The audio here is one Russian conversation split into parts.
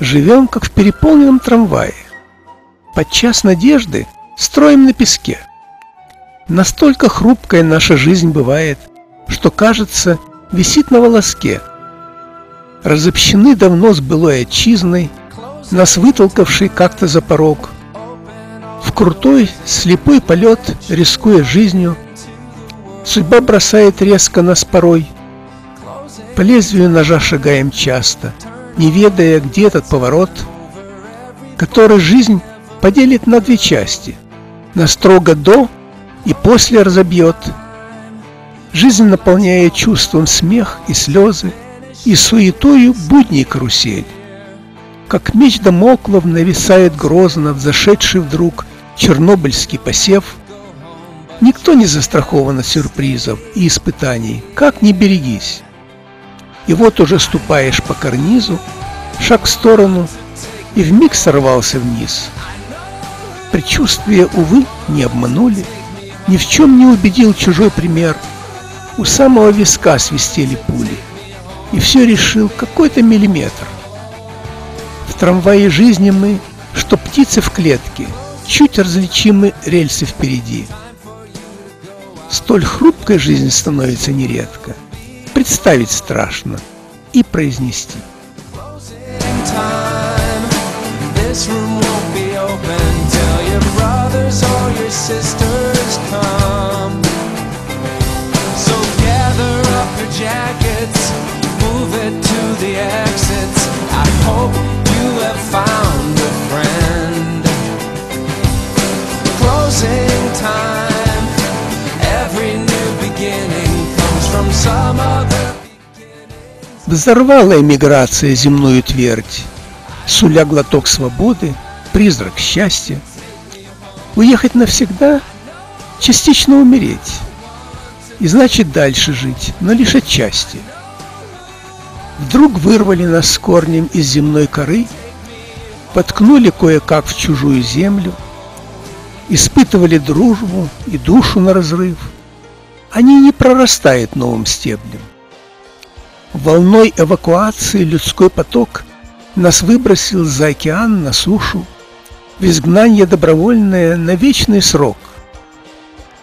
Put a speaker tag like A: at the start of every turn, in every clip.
A: Живем, как в переполненном трамвае. Подчас надежды строим на песке. Настолько хрупкая наша жизнь бывает, что, кажется, висит на волоске. Разобщены давно с былой отчизной, нас вытолкавший как-то за порог. В крутой, слепой полет, рискуя жизнью, судьба бросает резко нас порой. По лезвию ножа шагаем часто, не ведая, где этот поворот, который жизнь поделит на две части, на строго до и после разобьет. Жизнь наполняя чувством смех и слезы, и суетою будней карусель. Как меч Дамоклов нависает грозно взошедший вдруг чернобыльский посев. Никто не застрахован от сюрпризов и испытаний, как не берегись. И вот уже ступаешь по карнизу, шаг в сторону, и вмиг сорвался вниз. Предчувствия, увы, не обманули, ни в чем не убедил чужой пример. У самого виска свистели пули, и все решил какой-то миллиметр. В трамвае жизни мы, что птицы в клетке, чуть различимы рельсы впереди. Столь хрупкой жизнь становится нередко, представить страшно и произнести. Jackets, move it to the exits. I hope you have found Взорвала эмиграция земную твердь суля глоток свободы, призрак счастья. Уехать навсегда, частично умереть, и значит дальше жить, но лишь отчасти. Вдруг вырвали нас с корнем из земной коры, подкнули кое-как в чужую землю, испытывали дружбу и душу на разрыв. Они не прорастают новым стеблем. Волной эвакуации людской поток нас выбросил за океан на сушу, в изгнание добровольное на вечный срок.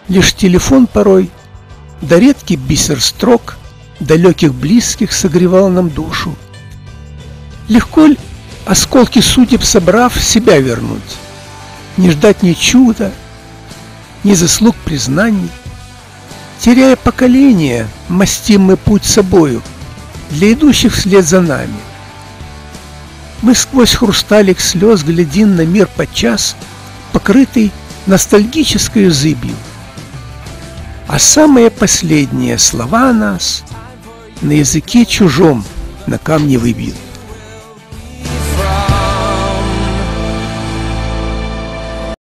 A: Лишь телефон порой, да редкий бисер строк далеких близких согревал нам душу. Легко ли, осколки судеб собрав, себя вернуть? Не ждать ни чуда, ни заслуг признаний. Теряя поколение, мастим мы путь собою для идущих вслед за нами. Мы сквозь хрусталик слез глядим на мир подчас, покрытый ностальгической зыбью. А самые последние слова нас на языке чужом на камне выбьют.